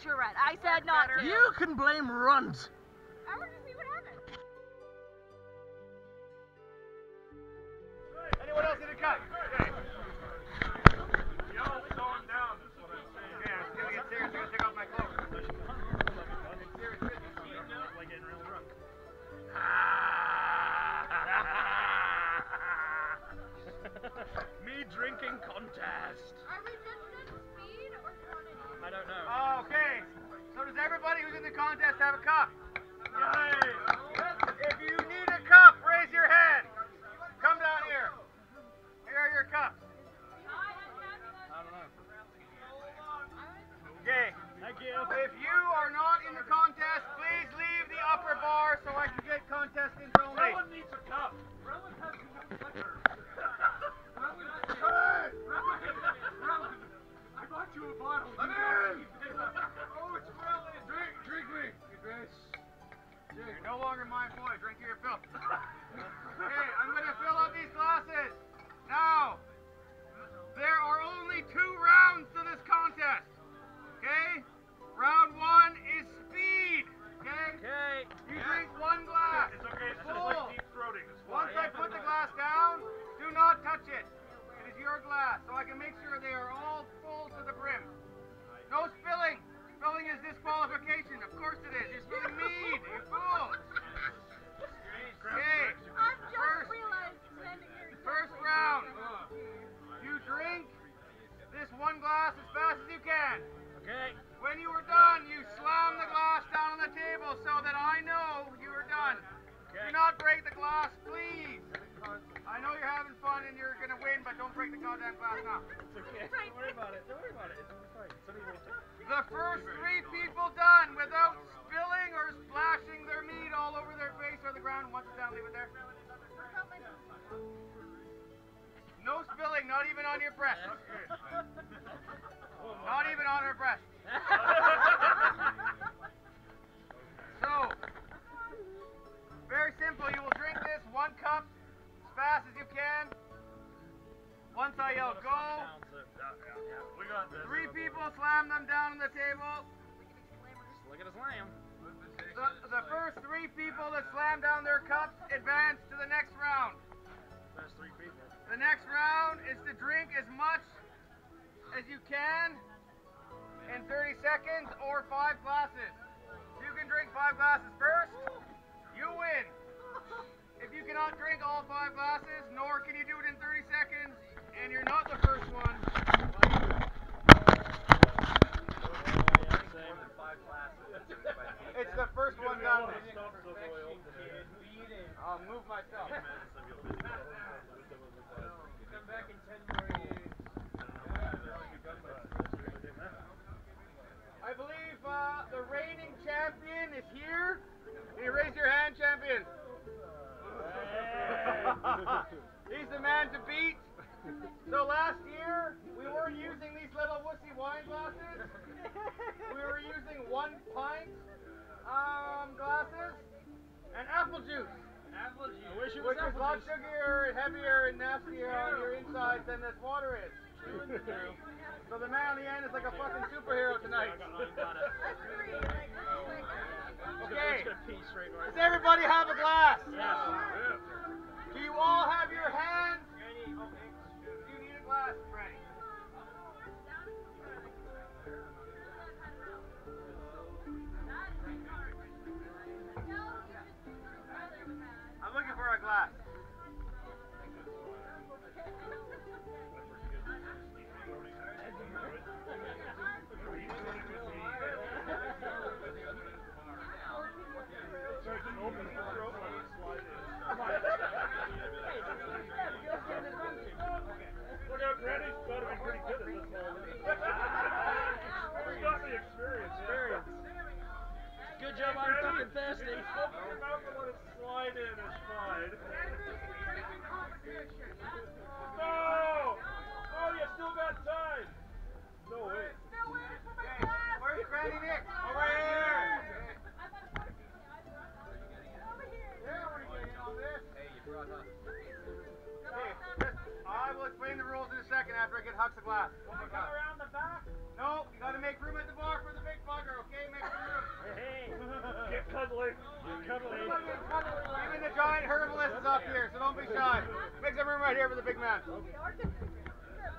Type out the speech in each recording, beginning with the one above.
temperature run. I said not to. You can blame Runt. I want to see what happens. Anyone else need a cut? Contest have a cup? If you need a cup, raise your hand. Come down here. Here are your cups. Okay. Thank you. If you are not in the contest, please leave the upper bar so I can get contestants only. Rowan needs a cup. Rowan has my employee. Drink your fill. Do not break the glass, please. I know you're having fun and you're gonna win, but don't break the goddamn glass now. It's okay. Don't worry about it. Don't worry about it. It's fine. Somebody will take. The first three people done without spilling or splashing their meat all over their face or the ground. Once it's down, leave it there. No spilling, not even on your breast. Not even on her breast. Simple. You will drink this one cup as fast as you can. Once I yell go, We got this. three people slam them down on the table. Look at a slam. The, the first three people that slam down their cups advance to the next round. There's three people. The next round is to drink as much as you can in 30 seconds or five glasses. You can drink five glasses first, I'll move myself. Come back in 10 more years. I believe uh, the reigning champion is here. Can you raise your hand, champion? He's the man to beat. So last year, we weren't using these little wussy wine glasses. We were using one pint um, glasses and apple juice. Lot sugarier and heavier and nastier on your insides than this water is. So the man on the end is like a fucking superhero tonight. Okay. Does everybody have a glass? hugs the glass. Wanna come around the back? No, you gotta make room at the bar for the big bugger, okay? Make room. Hey, get cuddly. Get cuddly. Even the giant herbalist is up here, so don't be shy. Make some room right here for the big man.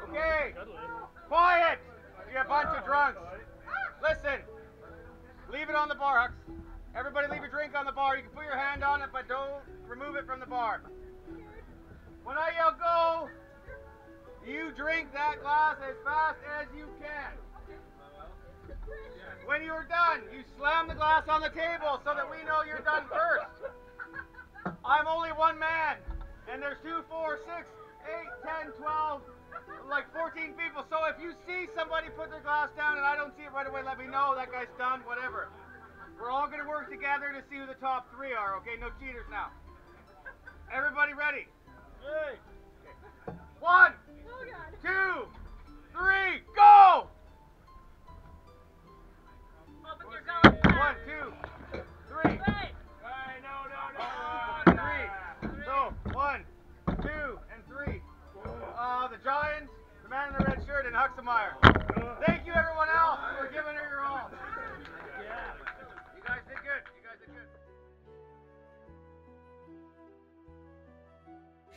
Okay. Quiet! You a bunch of drunks. Listen. Leave it on the bar, Hucks. Everybody leave your drink on the bar. You can put your hand on it, but don't remove it from the bar. When I yell go, that glass as fast as you can. When you're done, you slam the glass on the table so that we know you're done first. I'm only one man, and there's two, four, six, eight, ten, twelve, like 14 people. So if you see somebody put their glass down and I don't see it right away, let me know. That guy's done, whatever. We're all going to work together to see who the top three are, okay? No cheaters now. Everybody ready? Okay. One, man in the red shirt, and Huxameyer. Thank you, everyone else, for giving it your all. You guys did good. You guys did good.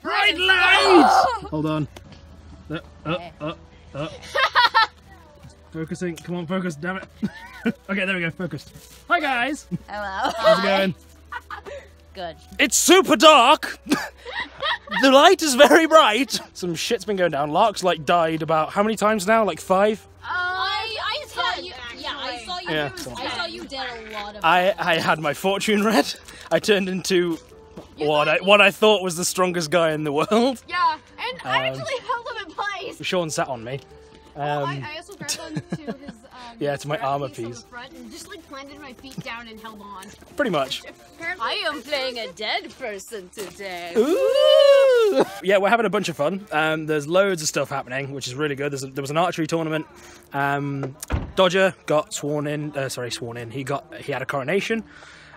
Bright lights! Hold on. Uh, uh, uh, uh. Focusing. Come on, focus, damn it. okay, there we go, focused. Hi, guys. Hello. How's it going? Good. It's super dark. the light is very bright. Some shit's been going down. Lark's like died about how many times now? Like five? I I saw you. Yeah, I saw you. Yeah, I saw you did a lot of. I I had my fortune read. I turned into what I what I thought was the strongest guy in the world. Yeah, and I Um, actually held him in place. Sean sat on me. Um, I, I also grabbed onto his um, Yeah, to my strap armor piece piece. the front and just like planted my feet down and held on. pretty much. I am playing a dead person today. Ooh. Yeah, we're having a bunch of fun. Um, there's loads of stuff happening, which is really good. There's a, there was an archery tournament. Um, Dodger got sworn in. Uh, sorry, sworn in. He got he had a coronation.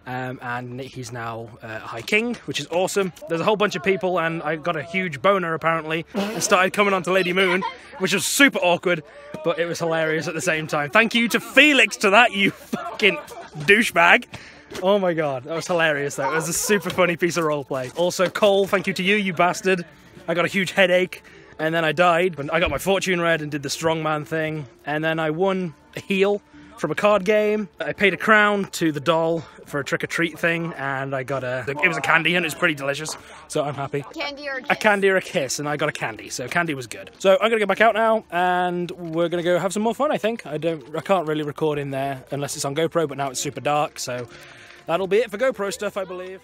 Um, and he's now uh, High King, which is awesome. There's a whole bunch of people, and I got a huge boner apparently, and started coming onto Lady Moon, which was super awkward, but it was hilarious at the same time. Thank you to Felix to that, you fucking douchebag. Oh my god, that was hilarious though. It was a super funny piece of roleplay. Also, Cole, thank you to you, you bastard. I got a huge headache, and then I died, but I got my fortune read and did the strongman thing, and then I won a heal from a card game. I paid a crown to the doll for a trick or treat thing, and I got a. It was a candy, and it was pretty delicious, so I'm happy. candy or A candy or a kiss, and I got a candy, so candy was good. So I'm gonna go back out now, and we're gonna go have some more fun. I think I don't, I can't really record in there unless it's on GoPro, but now it's super dark, so that'll be it for GoPro stuff, I believe.